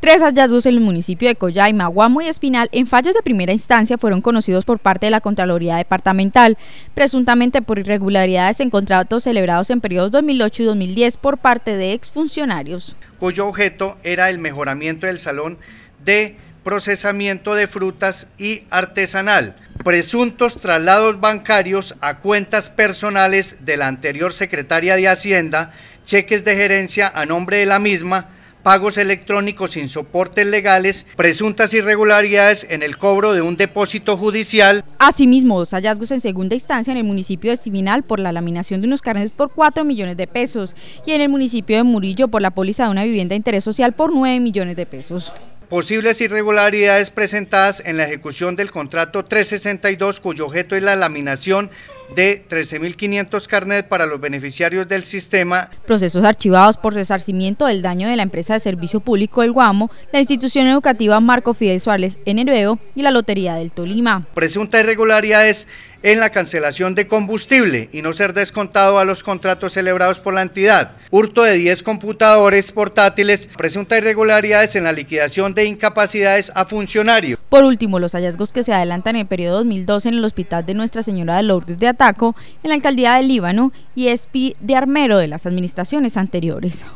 Tres hallazgos en el municipio de Coyaima, Guamo y Espinal en fallos de primera instancia fueron conocidos por parte de la Contraloría Departamental, presuntamente por irregularidades en contratos celebrados en periodos 2008 y 2010 por parte de exfuncionarios. Cuyo objeto era el mejoramiento del salón de procesamiento de frutas y artesanal, presuntos traslados bancarios a cuentas personales de la anterior secretaria de Hacienda, cheques de gerencia a nombre de la misma, pagos electrónicos sin soportes legales, presuntas irregularidades en el cobro de un depósito judicial. Asimismo, dos hallazgos en segunda instancia en el municipio de Estivinal por la laminación de unos carnes por 4 millones de pesos y en el municipio de Murillo por la póliza de una vivienda de interés social por 9 millones de pesos posibles irregularidades presentadas en la ejecución del contrato 362, cuyo objeto es la laminación de 13.500 carnet para los beneficiarios del sistema. Procesos archivados por resarcimiento del daño de la empresa de servicio público El Guamo, la institución educativa Marco Fidel Suárez en Herbeo y la Lotería del Tolima. Presunta irregularidades en la cancelación de combustible y no ser descontado a los contratos celebrados por la entidad. Hurto de 10 computadores portátiles, presunta irregularidades en la liquidación de incapacidades a funcionarios. Por último, los hallazgos que se adelantan en el periodo 2012 en el Hospital de Nuestra Señora de Lourdes de En la Alcaldía del Líbano y ESPI de Armero de las administraciones anteriores.